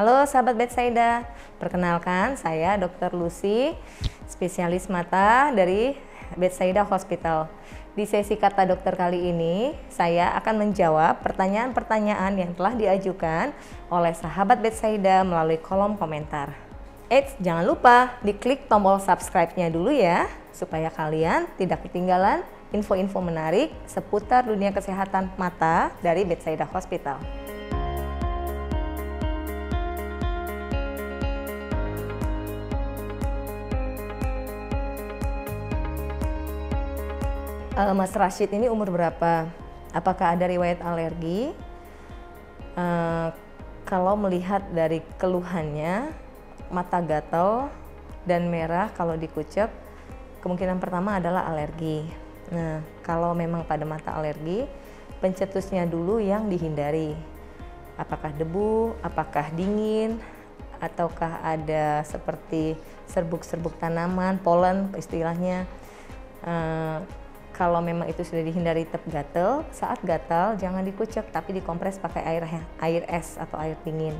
sahabat Betsaida, perkenalkan saya Dr. Lucy, spesialis mata dari Betsaida Hospital. Di sesi kata dokter kali ini, saya akan menjawab pertanyaan-pertanyaan yang telah diajukan oleh sahabat Betsaida melalui kolom komentar. Eits, jangan lupa diklik tombol subscribe-nya dulu ya, supaya kalian tidak ketinggalan info-info menarik seputar dunia kesehatan mata dari Betsaida Hospital. Uh, Mas Rashid ini umur berapa? Apakah ada riwayat alergi? Uh, kalau melihat dari keluhannya, mata gatal dan merah kalau dikucek, kemungkinan pertama adalah alergi. Nah, kalau memang pada mata alergi, pencetusnya dulu yang dihindari. Apakah debu, apakah dingin, ataukah ada seperti serbuk-serbuk tanaman, polen istilahnya. Uh, kalau memang itu sudah dihindari tetap gatel, saat gatal jangan dikucek tapi dikompres pakai air air es atau air dingin.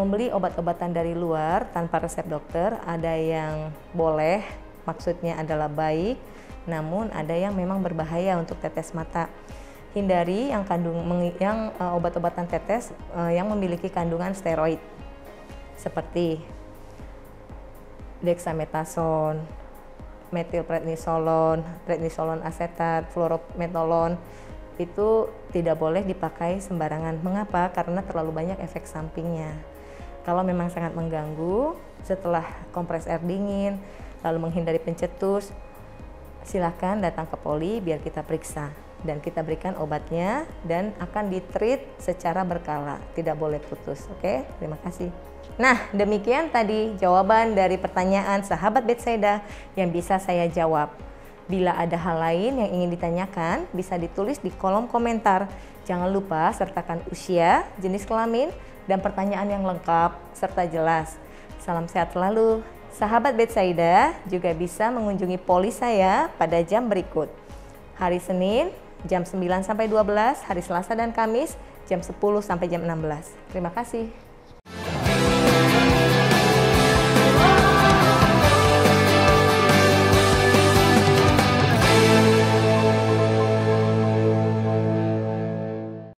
Membeli obat-obatan dari luar tanpa resep dokter ada yang boleh, maksudnya adalah baik, namun ada yang memang berbahaya untuk tetes mata. Hindari yang kandung yang uh, obat-obatan tetes uh, yang memiliki kandungan steroid seperti dexamethasone, metilprednisolon, prednisolon asetat, fluorometolon itu tidak boleh dipakai sembarangan. Mengapa? Karena terlalu banyak efek sampingnya. Kalau memang sangat mengganggu, setelah kompres air dingin, lalu menghindari pencetus, silakan datang ke poli biar kita periksa dan kita berikan obatnya dan akan ditreat secara berkala, tidak boleh putus. Oke, terima kasih. Nah, demikian tadi jawaban dari pertanyaan sahabat Bethsaida yang bisa saya jawab. Bila ada hal lain yang ingin ditanyakan, bisa ditulis di kolom komentar. Jangan lupa sertakan usia, jenis kelamin, dan pertanyaan yang lengkap serta jelas. Salam sehat selalu. Sahabat Bethsaida juga bisa mengunjungi poli saya pada jam berikut. Hari Senin jam 9 sampai 12, hari Selasa dan Kamis jam 10 sampai jam 16. Terima kasih.